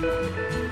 Música